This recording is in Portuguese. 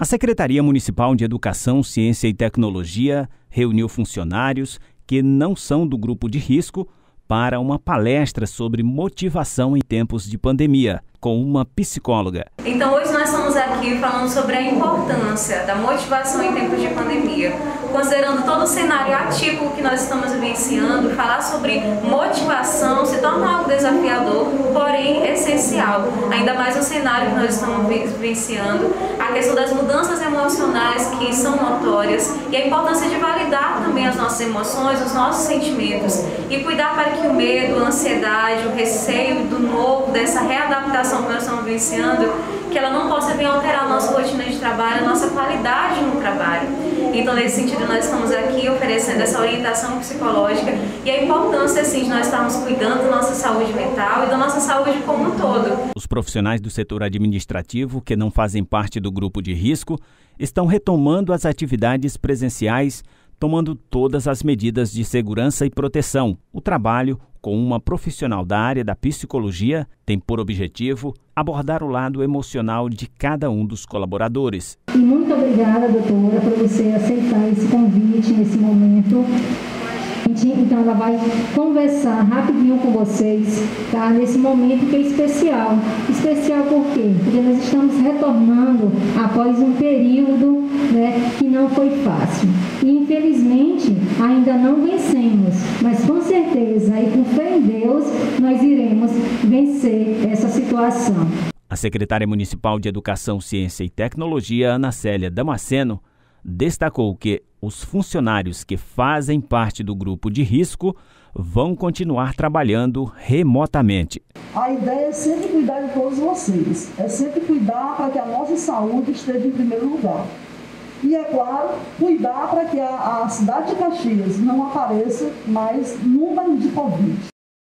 A Secretaria Municipal de Educação, Ciência e Tecnologia reuniu funcionários que não são do grupo de risco para uma palestra sobre motivação em tempos de pandemia, com uma psicóloga. Então, hoje nós estamos aqui falando sobre a importância da motivação em tempos de pandemia. Considerando todo o cenário atípico que nós estamos vivenciando, falar sobre motivação se torna algo desafiador, porém essencial. Ainda mais no cenário que nós estamos vivenciando, a questão das mudanças emocionais que são notórias e a importância de validar também as nossas emoções, os nossos sentimentos e cuidar para que o medo, a ansiedade, o receio do novo, dessa readaptação que nós estamos vivenciando, que ela não possa vir alterar a nossa rotina de trabalho, a nossa qualidade no trabalho. Então, nesse sentido, nós estamos aqui oferecendo essa orientação psicológica e a importância, assim, de nós estarmos cuidando da nossa saúde mental e da nossa saúde como um todo. Os profissionais do setor administrativo que não fazem parte do grupo de risco estão retomando as atividades presenciais tomando todas as medidas de segurança e proteção. O trabalho com uma profissional da área da psicologia tem por objetivo abordar o lado emocional de cada um dos colaboradores. Muito obrigada, doutora, por você aceitar esse convite nesse momento então ela vai conversar rapidinho com vocês, tá? Nesse momento que é especial. Especial por quê? Porque nós estamos retornando após um período né, que não foi fácil. E infelizmente ainda não vencemos, mas com certeza e com fé em Deus nós iremos vencer essa situação. A secretária municipal de Educação, Ciência e Tecnologia, Ana Célia Damasceno, destacou que os funcionários que fazem parte do grupo de risco vão continuar trabalhando remotamente. A ideia é sempre cuidar de todos vocês, é sempre cuidar para que a nossa saúde esteja em primeiro lugar. E, é claro, cuidar para que a, a cidade de Caxias não apareça mais número de Covid.